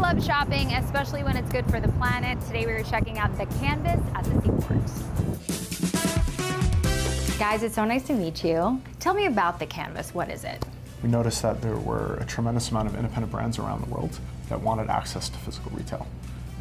love shopping, especially when it's good for the planet. Today we were checking out the canvas at the Seaport. Guys, it's so nice to meet you. Tell me about the canvas. What is it? We noticed that there were a tremendous amount of independent brands around the world that wanted access to physical retail.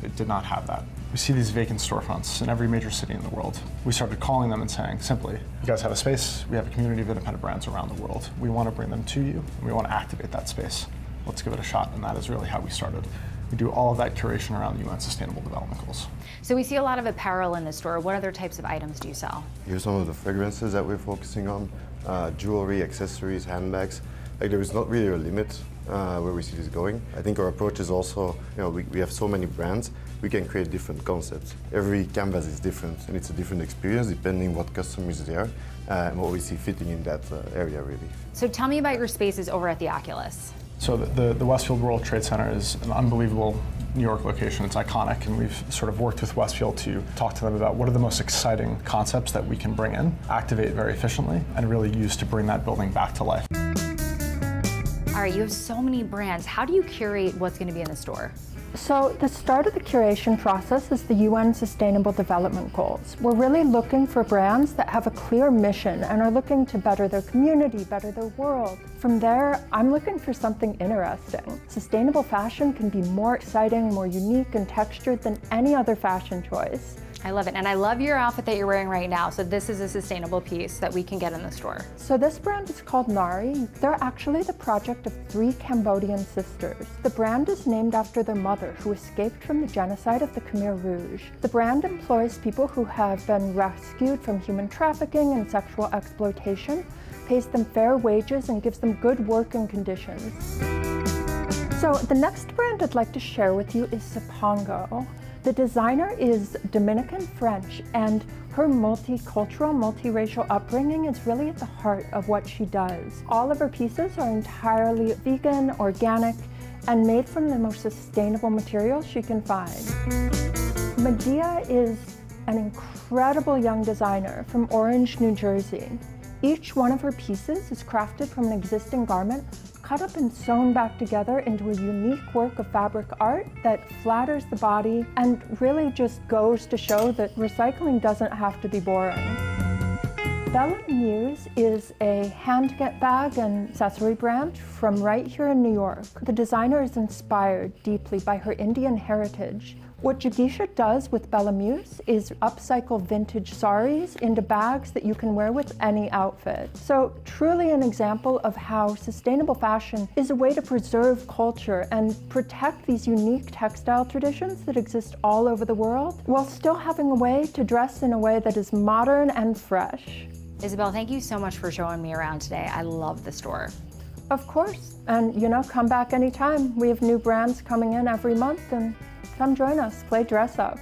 It did not have that. We see these vacant storefronts in every major city in the world. We started calling them and saying simply, you guys have a space, we have a community of independent brands around the world. We want to bring them to you, and we want to activate that space. Let's give it a shot, and that is really how we started. We do all of that curation around the UN Sustainable Development Goals. So we see a lot of apparel in the store. What other types of items do you sell? Here's some of the fragrances that we're focusing on, uh, jewelry, accessories, handbags. Like there is not really a limit uh, where we see this going. I think our approach is also, you know, we, we have so many brands, we can create different concepts. Every canvas is different and it's a different experience depending what customer is there uh, and what we see fitting in that uh, area really. So tell me about your spaces over at the Oculus. So the, the, the, Westfield World Trade Center is an unbelievable New York location. It's iconic, and we've sort of worked with Westfield to talk to them about what are the most exciting concepts that we can bring in, activate very efficiently, and really use to bring that building back to life. All right, you have so many brands. How do you curate what's going to be in the store? So the start of the curation process is the UN Sustainable Development Goals. We're really looking for brands that have a clear mission and are looking to better their community, better their world. From there, I'm looking for something interesting. Sustainable fashion can be more exciting, more unique and textured than any other fashion choice. I love it. And I love your outfit that you're wearing right now. So this is a sustainable piece that we can get in the store. So this brand is called Nari. They're actually the project of three Cambodian sisters. The brand is named after their mother who escaped from the genocide of the Khmer Rouge. The brand employs people who have been rescued from human trafficking and sexual exploitation, pays them fair wages and gives them good working conditions. So the next brand I'd like to share with you is Sapongo. The designer is Dominican French, and her multicultural, multiracial upbringing is really at the heart of what she does. All of her pieces are entirely vegan, organic, and made from the most sustainable materials she can find. Medea is an incredible young designer from Orange, New Jersey. Each one of her pieces is crafted from an existing garment cut up and sewn back together into a unique work of fabric art that flatters the body and really just goes to show that recycling doesn't have to be boring. Bella Muse is a hand get bag and accessory brand from right here in New York. The designer is inspired deeply by her Indian heritage what Jagisha does with Bella Muse is upcycle vintage saris into bags that you can wear with any outfit. So truly an example of how sustainable fashion is a way to preserve culture and protect these unique textile traditions that exist all over the world while still having a way to dress in a way that is modern and fresh. Isabel, thank you so much for showing me around today. I love the store. Of course. And you know, come back anytime. We have new brands coming in every month and Come join us, play dress up.